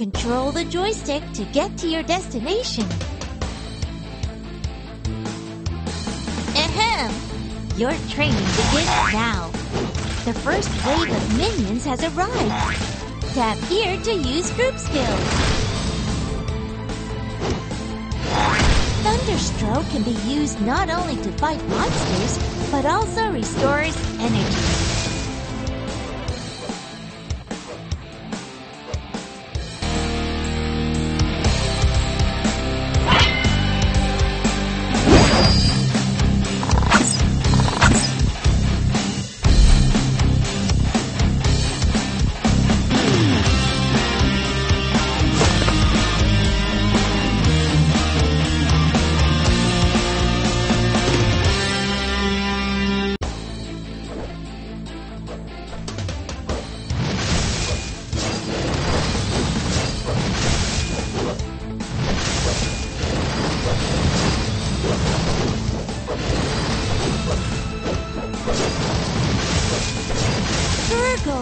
Control the joystick to get to your destination. Ahem! Your training begins now. The first wave of minions has arrived. Tap here to use group skills. Thunderstroke can be used not only to fight monsters, but also restores energy.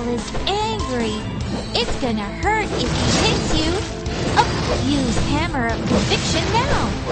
Is angry. It's gonna hurt if he hits you. Use Hammer of Conviction now.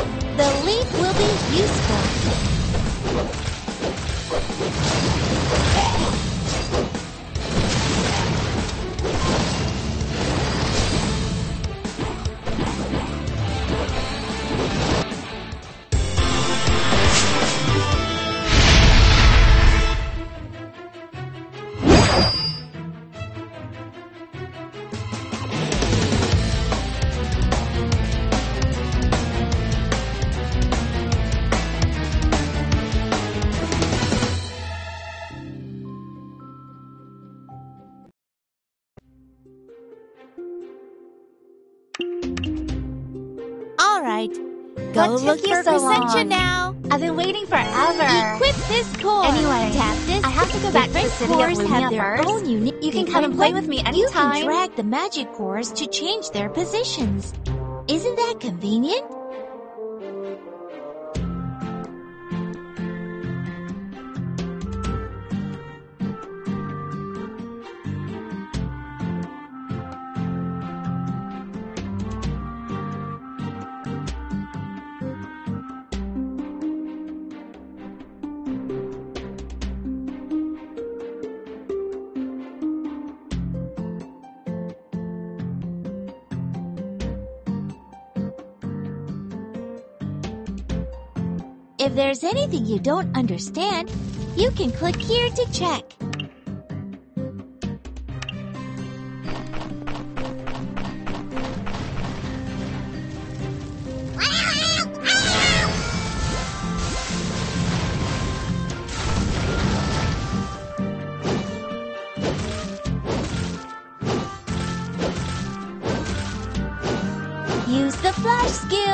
Go What look took you so long? now. I've been waiting forever. Equip this core. Anyway, tap this. I have to go back to the city of cores have their first. own unique. You can come and play with me anytime. You can drag the magic cores to change their positions. Isn't that convenient? If there's anything you don't understand, you can click here to check. Use the flash skill.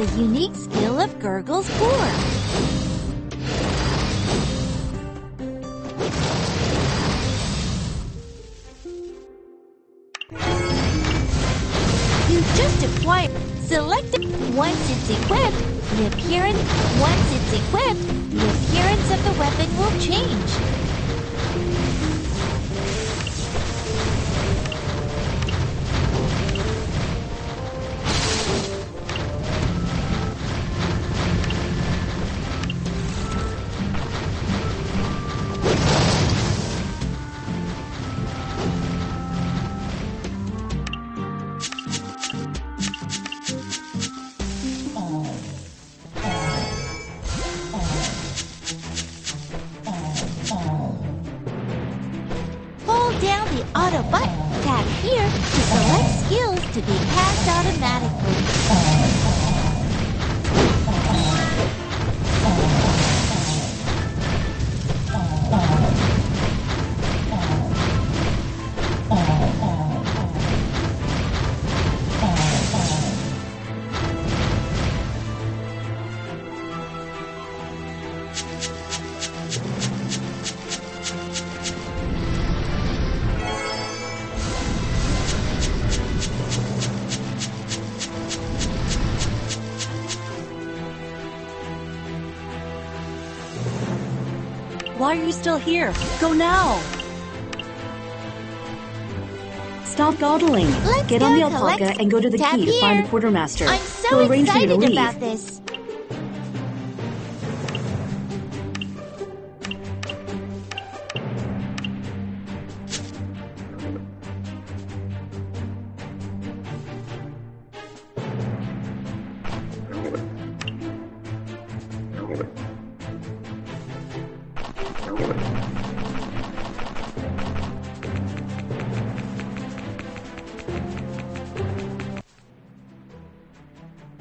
The unique skill of Gurgle's core. You just acquired. Select it. Once it's equipped, the appearance. Once it's equipped, the appearance of the weapon will change. To be passed automatically. Why are you still here? Go now! Stop dawdling. Let's Get on the alpaca and go to the quay to find the quartermaster. I'm so He'll arrange for you to leave. about this.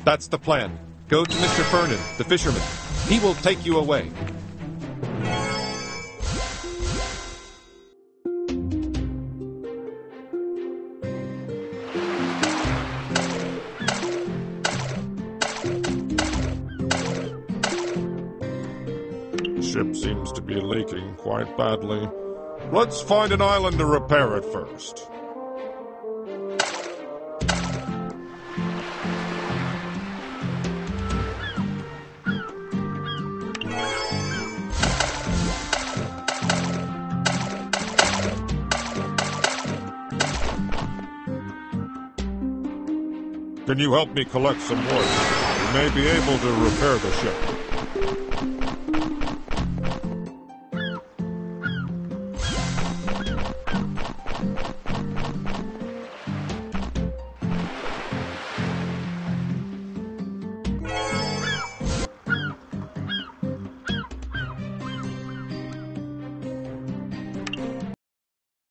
That's the plan. Go to Mr. Fernan, the fisherman. He will take you away. Ship seems to be leaking quite badly. Let's find an island to repair it first. Can you help me collect some wood? We may be able to repair the ship.